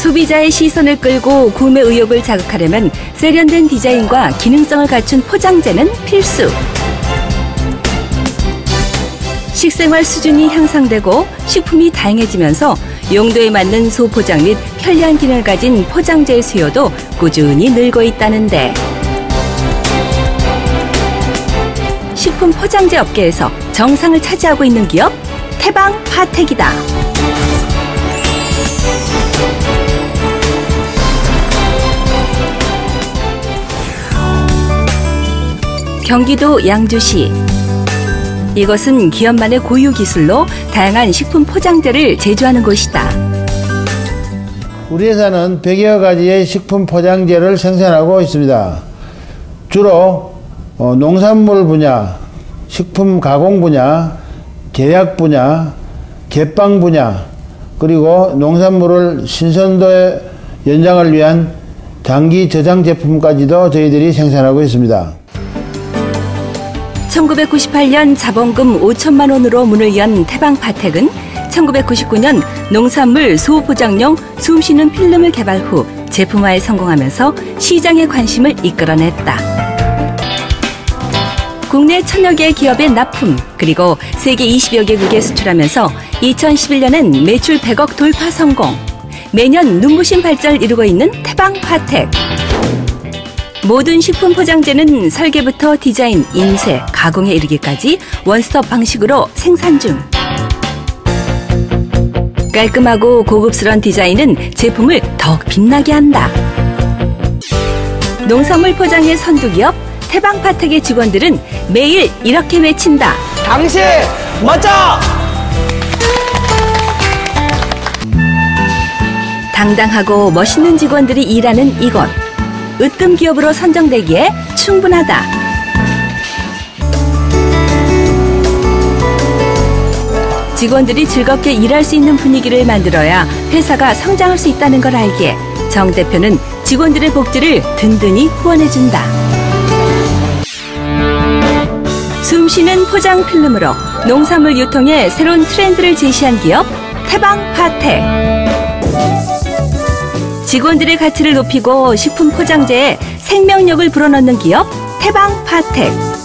소비자의 시선을 끌고 구매 의욕을 자극하려면 세련된 디자인과 기능성을 갖춘 포장재는 필수. 식생활 수준이 향상되고 식품이 다양해지면서 용도에 맞는 소포장 및 편리한 기능을 가진 포장재의 수요도 꾸준히 늘고 있다는데 식품 포장재 업계에서 정상을 차지하고 있는 기업 태방 파텍이다. 경기도 양주시 이것은 기업만의 고유 기술로 다양한 식품 포장재를 제조하는 곳이다. 우리 회사는 100여 가지의 식품 포장재를 생산하고 있습니다. 주로 어, 농산물 분야, 식품 가공 분야, 제약 분야, 개빵 분야, 그리고 농산물을 신선도의 연장을 위한 장기 저장 제품까지도 저희들이 생산하고 있습니다. 1998년 자본금 5천만 원으로 문을 연 태방파텍은 1999년 농산물 소포장용 숨쉬는 필름을 개발 후 제품화에 성공하면서 시장의 관심을 이끌어냈다. 국내 천여 개 기업의 납품 그리고 세계 20여 개국에 수출하면서 2011년엔 매출 100억 돌파 성공. 매년 눈부신 발전을 이루고 있는 태방 파텍. 모든 식품 포장재는 설계부터 디자인, 인쇄, 가공에 이르기까지 원스톱 방식으로 생산 중. 깔끔하고 고급스러운 디자인은 제품을 더욱 빛나게 한다. 농산물 포장의 선두기업 태방파텍의 직원들은 매일 이렇게 외친다. 당신 멋져! 당당하고 멋있는 직원들이 일하는 이곳. 으뜸 기업으로 선정되기에 충분하다. 직원들이 즐겁게 일할 수 있는 분위기를 만들어야 회사가 성장할 수 있다는 걸 알기에 정 대표는 직원들의 복지를 든든히 후원해준다. 숨쉬는 포장 필름으로 농산물 유통에 새로운 트렌드를 제시한 기업 태방파텍. 직원들의 가치를 높이고 식품 포장재에 생명력을 불어넣는 기업 태방 파텍.